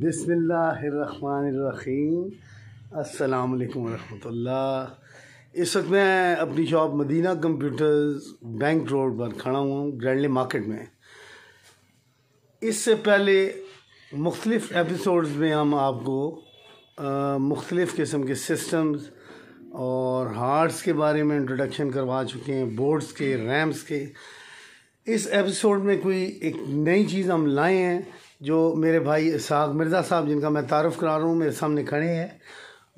बिसमीम अस्सलाम वालेकुम रहमतुल्लाह इस वक्त मैं अपनी shop Madina computers bank road पर खड़ा हुआ हूँ, ग्रैंडली मार्केट में। इससे पहले मुख्तलिफ़ एपिसोड्स में हम आपको मुख्तलिफ़ किस्म के सिस्टम्स और हार्ड्स के बारे में इंट्रोडक्शन करवा चुके हैं, बोर्ड्स के, रैम्स के। इस एपिसोड में कोई एक नई चीज़ हम लाए हैं जो मेरे भाई इसाक मिर्ज़ा साहब, जिनका मैं तारफ़ करा रहा हूँ, मेरे सामने खड़े हैं,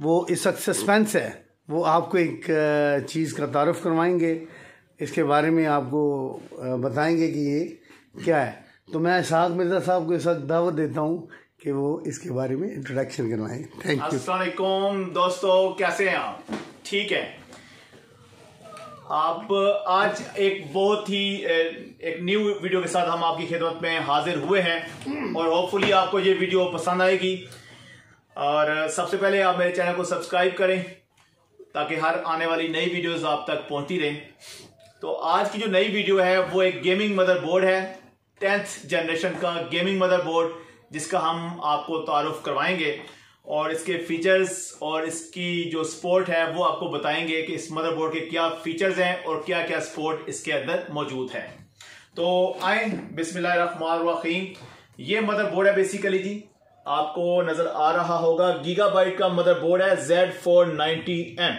वो इस वक्त सस्पेंस है। वो आपको एक चीज़ का तारफ़ करवाएँगे। इसके बारे में आपको बताएँगे कि ये क्या है। तो मैं इसाक मिर्ज़ा साहब को इस वक्त दावत देता हूँ कि वो इसके बारे में इंट्रोडक्शन करवाएँ। थैंक यू दोस्तों, कैसे हैं आप? ठीक है। आप, आज एक बहुत ही एक न्यू वीडियो के साथ हम आपकी खिदमत में हाजिर हुए हैं। और होपफुली आपको ये वीडियो पसंद आएगी। और सबसे पहले आप मेरे चैनल को सब्सक्राइब करें, ताकि हर आने वाली नई वीडियोस आप तक पहुँचती रहें। तो आज की जो नई वीडियो है, वो एक गेमिंग मदरबोर्ड है टेंथ जनरेशन का गेमिंग मदरबोर्ड जिसका हम आपको तारुफ करवाएँगे। और इसके फीचर्स और इसकी जो स्पोर्ट है, वो आपको बताएँगे कि इस मदरबोर्ड के क्या फीचर्स हैं और क्या क्या स्पोर्ट इसके अंदर मौजूद है। तो आए बिस्मिल्लाहिर्रहमानिर्रहीम। ये मदरबोर्ड है बेसिकली जी। आपको नज़र आ रहा होगा गीगाबाइट का मदरबोर्ड है जेड फोर नाइनटी एम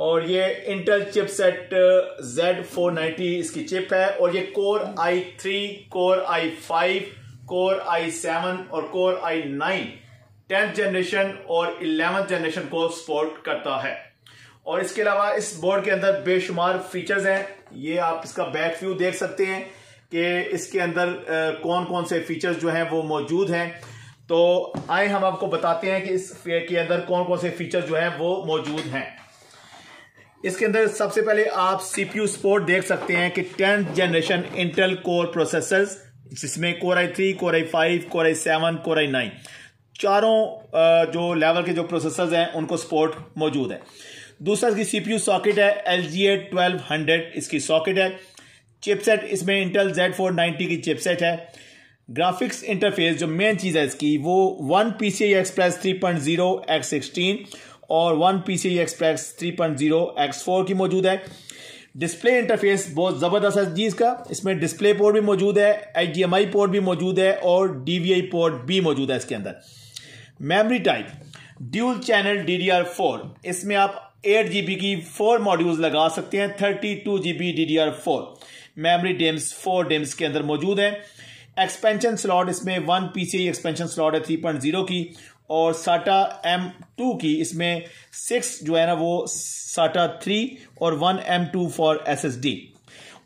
और ये Intel chipset Z four ninety इसकी चिप है और ये core i three core i five core i seven और core i nine tenth generation और इलेवेंथ जनरेशन को सपोर्ट करता है। और इसके अलावा इस बोर्ड के अंदर बेशुमार फीचर्स हैं। ये आप इसका बैक व्यू देख सकते हैं कि इसके अंदर कौन कौन से फीचर्स जो हैं वो मौजूद हैं। तो आए हम आपको बताते हैं कि इस के अंदर कौन कौन से फीचर जो हैं वो मौजूद हैं। इसके अंदर सबसे पहले आप सीपीयू सपोर्ट देख सकते हैं कि tenth generation Intel core processors जिसमें core i three core i five core i seven core i nine चारों जो लेवल के जो प्रोसेसर्स हैं, उनको सपोर्ट मौजूद है। दूसरा इसकी सीपीयू सॉकेट है एल जी ट्वेल्व हंड्रेड इसकी सॉकेट है। चिपसेट इसमें इंटेल जेड फोर नाइनटी की चिपसेट है। ग्राफिक्स इंटरफेस जो मेन चीज़ है इसकी, वो one P C I express three point zero x sixteen और one P C I express three point zero x four की मौजूद है। डिस्प्ले इंटरफेस बहुत ज़बरदस्त है जी इसका। इसमें डिस्प्ले पोर्ट भी मौजूद है H D M I port भी मौजूद है और डी वी आई पोर्ट भी मौजूद है इसके अंदर। Memory type, dual channel D D R four इसमें आप एट जीबी की फोर मॉड्यूल्स लगा सकते हैं thirty two GB D D R four memory DIMMs four DIMMs के अंदर मौजूद है। एक्सपेंशन स्लॉट इसमें one P C expansion slot है थ्री पॉइंट ज़ीरो की, और साटा एम टू की इसमें सिक्स जो है ना वो साटा थ्री और one M two for S S D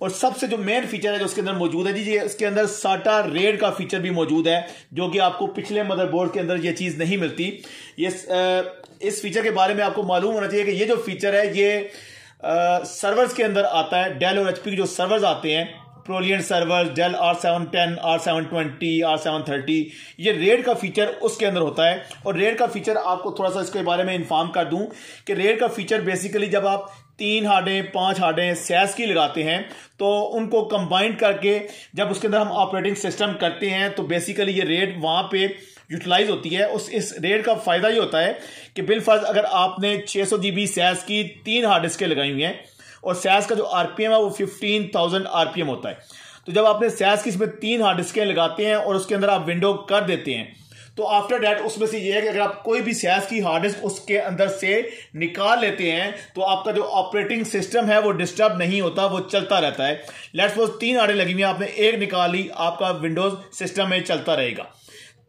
और सबसे जो मेन फीचर है जो उसके अंदर मौजूद है जी इसके अंदर साटा रेड का फीचर भी मौजूद है, जो कि आपको पिछले मदरबोर्ड के अंदर ये चीज़ नहीं मिलती। ये इस फीचर के बारे में आपको मालूम होना चाहिए कि ये जो फीचर है, ये सर्वर्स के अंदर आता है डेल और एचपी के जो सर्वर्स आते हैं ProLiant server Dell R seven ten R seven twenty R seven thirty ये रेड का फीचर उसके अंदर होता है। और रेड का फीचर आपको थोड़ा सा इसके बारे में इन्फॉर्म कर दूँ कि रेड का फीचर बेसिकली जब आप तीन हार्डें, पाँच हार्डें सैस की लगाते हैं तो उनको कंबाइंड करके जब उसके अंदर हम ऑपरेटिंग सिस्टम करते हैं तो बेसिकली ये रेड वहाँ पे यूटिलाइज होती है। उस, इस रेड का फ़ायदा ये होता है कि बिल फ़र्ज़ अगर आपने 600 सौ जीबी सैस की तीन हार्ड डिस्कें लगाई हुई हैं और सैस का जो आरपीएम है वो फिफ्टीन थाउज़ेंड आरपीएम होता है। तो जब आपने सैस की इसमें तीन हार्ड डिस्कें लगाते हैं और उसके अंदर आप विंडो कर देते हैं तो आफ्टर डेट उसमें से ये है कि अगर आप कोई भी सैस की हार्ड डिस्क उसके अंदर से निकाल लेते हैं तो आपका जो ऑपरेटिंग सिस्टम है वो डिस्टर्ब नहीं होता, वो चलता रहता है। लेट्स सपोज़ तीन आड़े लगी हुई आपने एक निकाली, आपका विंडोज़ सिस्टम में चलता रहेगा।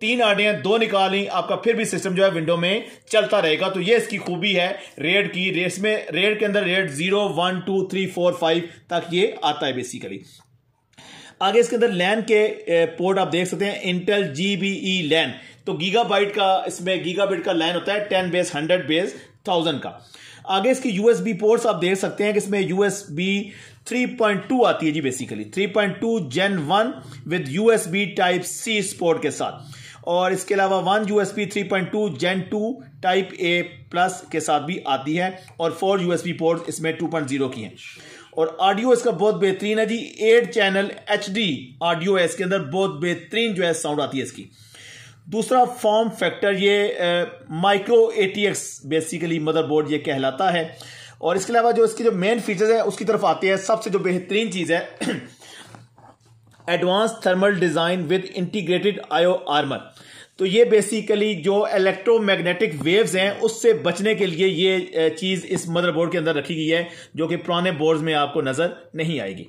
तीन आड़े हैं दो निकाली, आपका फिर भी सिस्टम जो है विंडो में चलता रहेगा। तो ये इसकी खूबी है, रेड की, रेस में, रेड के अंदर RAID zero one two three four five तक ये आता है बेसिकली आगे इसके अंदर लैन के पोर्ट आप देख सकते हैं इंटेल जीबीई लैन तो गीगाबाइट का इसमें गीगाबिट का लैन होता है ten base hundred base thousand का। आगे इसकी यूएसबी पोर्ट्स आप देख सकते हैं कि इसमें यूएसबी 3.2 आती है जी basically 3.2 gen one with USB type C support के साथ। और इसके अलावा one U S P three point two, gen two, type A plus के साथ भी आती है और four U S P port इसमें 2.0 की हैं। और ऑडियो इसका बहुत बेहतरीन है जी। Eight channel H D audio है इसके अंदर बहुत बेहतरीन जो है साउंड आती है इसकी। दूसरा फॉर्म फैक्टर ये micro A T X basically motherboard ये कहलाता है। और इसके अलावा जो इसकी जो मेन फीचर्स है, उसकी तरफ़ आते हैं। सबसे जो बेहतरीन चीज़ है advance thermal design with integrated I O armour तो ये बेसिकली जो इलेक्ट्रोमैग्नेटिक वेव्स हैं, उससे बचने के लिए ये चीज़ इस मदरबोर्ड के अंदर रखी गई है, जो कि पुराने बोर्ड्स में आपको नज़र नहीं आएगी।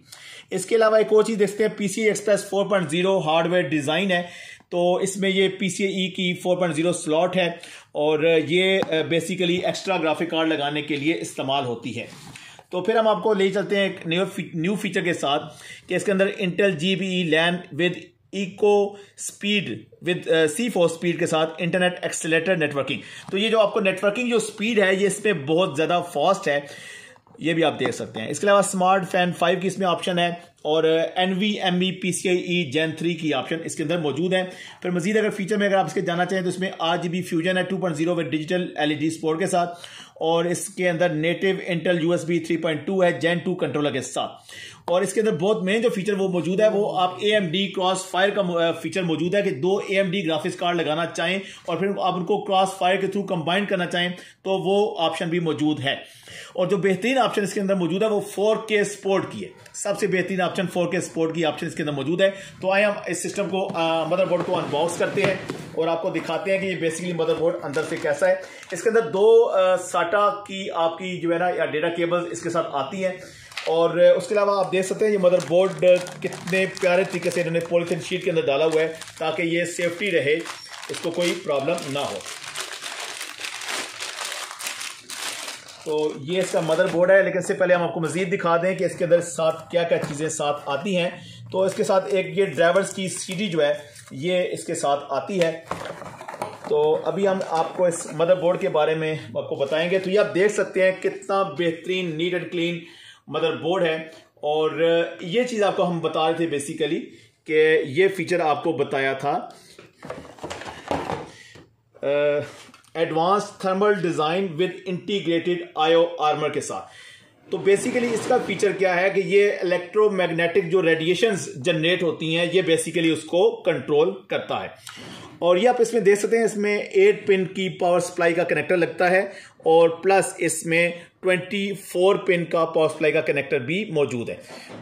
इसके अलावा एक और चीज़ देखते हैं पीसी एक्सप्रेस 4.0 हार्डवेयर डिज़ाइन है। तो इसमें ये पी e की 4.0 स्लॉट है, और ये बेसिकली एक्स्ट्रा ग्राफिक कार्ड लगाने के लिए इस्तेमाल होती है। तो फिर हम आपको ले चलते हैं एक न्यू न्यू फीचर के साथ कि इसके अंदर Intel G B LAN with eco speed with C four speed के साथ इंटरनेट एक्सेलेटर नेटवर्किंग तो ये जो आपको नेटवर्किंग जो स्पीड है, ये इसमें बहुत ज़्यादा फास्ट है। ये भी आप देख सकते हैं। इसके अलावा स्मार्ट फ़ैन फाइव की इसमें ऑप्शन है और N V M E P C I E gen three की ऑप्शन इसके अंदर मौजूद है। फिर मजीद अगर फीचर में अगर आप इसके जाना चाहें तो इसमें आर जी बी फ्यूजन है two point zero with digital L E D support के साथ और इसके अंदर native Intel U S B three point two है जेन टू कंट्रोलर के साथ। और इसके अंदर बहुत मेन जो फीचर वो मौजूद है, वो आप A M D cross fire का फीचर मौजूद है कि दो A M D graphics card लगाना चाहें और फिर आप उनको क्रॉस फायर के थ्रू कंबाइन करना चाहें तो वो ऑप्शन भी मौजूद है। और जो बेहतरीन ऑप्शन इसके अंदर मौजूद है, वो फोर के स्पोर्ट की है। सबसे बेहतरीन ऑप्शन फोर के स्पोर्ट की ऑप्शन इसके अंदर मौजूद है। तो आए हम इस सिस्टम को मदरबोर्ड को अनबॉक्स करते हैं और आपको दिखाते हैं कि ये बेसिकली मदरबोर्ड अंदर से कैसा है। इसके अंदर दो साटा की आपकी जो है ना डेटा केबल्स इसके साथ आती हैं। और उसके अलावा आप देख सकते हैं ये मदरबोर्ड कितने प्यारे तरीके से इन्होंने पॉलिथीन शीट के अंदर डाला हुआ है ताकि ये सेफ्टी रहे, इसको कोई प्रॉब्लम ना हो। तो ये इसका मदरबोर्ड है, लेकिन इससे पहले हम आपको मजीद दिखा दें कि इसके अंदर साथ क्या क्या चीज़ें साथ आती हैं। तो इसके साथ एक ये ड्राइवर्स की सीडी जो है, ये इसके साथ आती है। तो अभी हम आपको इस मदरबोर्ड के बारे में आपको बताएँगे। तो ये आप देख सकते हैं कितना बेहतरीन नीट एंड क्लीन मदरबोर्ड है। और ये चीज़ आपको हम बता रहे थे बेसिकली कि ये फीचर आपको बताया था। Advance thermal design with integrated I O armour के साथ। तो बेसिकली इसका फीचर क्या है कि ये इलेक्ट्रोमैग्नेटिक जो रेडिएशंस जनरेट होती हैं, ये बेसिकली उसको कंट्रोल करता है। और ये आप इसमें देख सकते हैं, इसमें एट पिन की पावर सप्लाई का कनेक्टर लगता है और प्लस इसमें 24 पिन का पावर सप्लाई का कनेक्टर भी मौजूद है।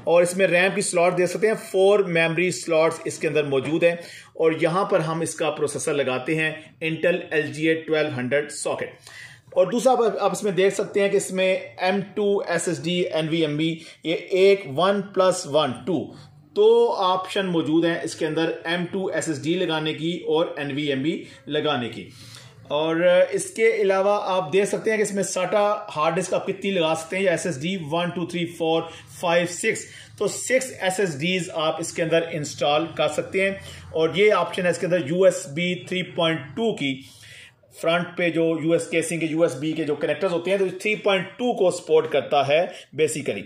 और इसमें रैम की स्लॉट देख सकते हैं फोर मेमोरी स्लॉट्स इसके अंदर मौजूद है। और यहाँ पर हम इसका प्रोसेसर लगाते हैं Intel L G twelve hundred socket और दूसरा आप इसमें देख सकते हैं कि इसमें M two S S D N V M B ये एक वन प्लस वन टू दो ऑप्शन मौजूद हैं इसके अंदर M two S S D लगाने की और एन वी एम बी लगाने की। और इसके अलावा आप देख सकते हैं कि इसमें साटा हार्ड डिस्क आप कितनी लगा सकते हैं या S S D one two three four five six तो सिक्स एस एस डीज आप इसके अंदर इंस्टॉल कर सकते हैं। और ये ऑप्शन है इसके अंदर U S B three point two की। फ्रंट पे जो यूएस केसिंग के यूएस बी के जो कनेक्टर्स होते हैं तो 3.2 को सपोर्ट करता है बेसिकली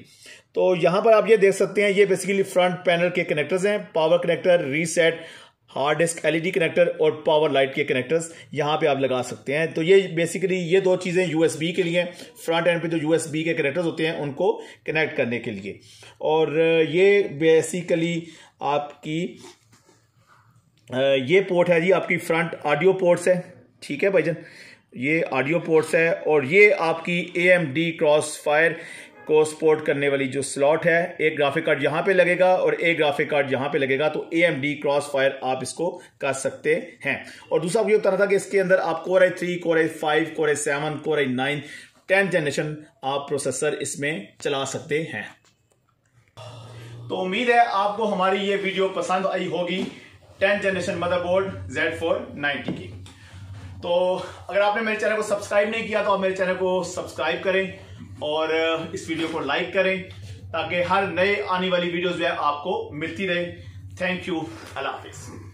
तो यहाँ पर आप ये देख सकते हैं, ये बेसिकली फ्रंट पैनल के कनेक्टर्स हैं power connector reset hard disk LED connector और पावर लाइट के कनेक्टर्स यहाँ पे आप लगा सकते हैं। तो ये बेसिकली ये दो चीज़ें यूएसबी के लिए फ्रंट एंड पे जो यूएसबी के कनेक्टर्स होते हैं, उनको कनेक्ट करने के लिए। और ये बेसिकली आपकी ये पोर्ट है जी, आपकी फ्रंट ऑडियो पोर्ट्स है। ठीक है भाईजन? ये ऑडियो पोर्ट्स है और ये आपकी A M D cross fire को सपोर्ट करने वाली जो स्लॉट है, एक ग्राफिक कार्ड यहाँ पे लगेगा और एक ग्राफिक कार्ड यहाँ पे लगेगा तो A M D cross fire आप इसको कर सकते हैं। और दूसरा ये होता था कि इसके अंदर आप core i three core i five core i seven core i nine tenth generation आप प्रोसेसर इसमें चला सकते हैं। तो उम्मीद है आपको हमारी ये वीडियो पसंद आई होगी tenth generation motherboard Z four ninety की। तो अगर आपने मेरे चैनल को सब्सक्राइब नहीं किया तो आप मेरे चैनल को सब्सक्राइब करें और इस वीडियो को लाइक करें ताकि हर नए आने वाली वीडियोस जो है आपको मिलती रहे। Thank you. अल्लाह हाफिज़।